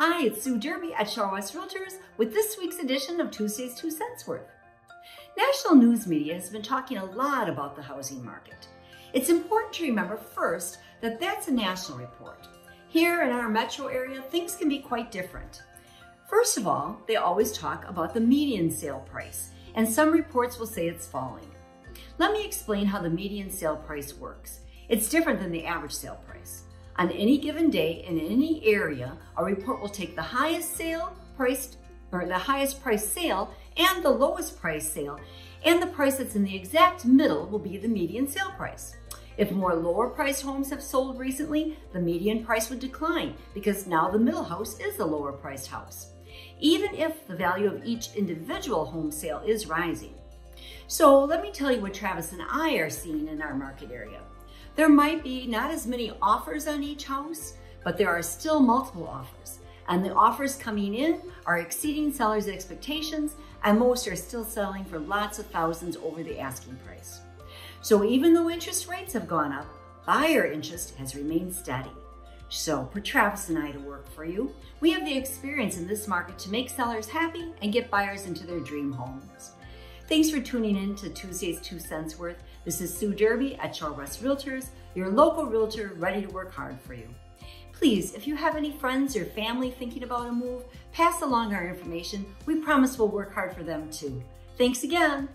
Hi, it's Sue Derby at Shorewest Realtors with this week's edition of Tuesday's Two Cents Worth. National news media has been talking a lot about the housing market. It's important to remember first that that's a national report. Here in our metro area, things can be quite different. First of all, they always talk about the median sale price, and some reports will say it's falling. Let me explain how the median sale price works. It's different than the average sale price. On any given day in any area, a report will take the highest sale priced or the highest price sale and the lowest price sale, and the price that's in the exact middle will be the median sale price. If more lower priced homes have sold recently, the median price would decline because now the middle house is the lower priced house, even if the value of each individual home sale is rising. So let me tell you what Travis and I are seeing in our market area. There might be not as many offers on each house, but there are still multiple offers. And the offers coming in are exceeding sellers' expectations, and most are still selling for lots of thousands over the asking price. So even though interest rates have gone up, buyer interest has remained steady. So put Travis and I to work for you. We have the experience in this market to make sellers happy and get buyers into their dream homes. Thanks for tuning in to Tuesday's Two Cents Worth. This is Sue Derby at Shorewest Realtors, your local realtor ready to work hard for you. Please, if you have any friends or family thinking about a move, pass along our information. We promise we'll work hard for them too. Thanks again.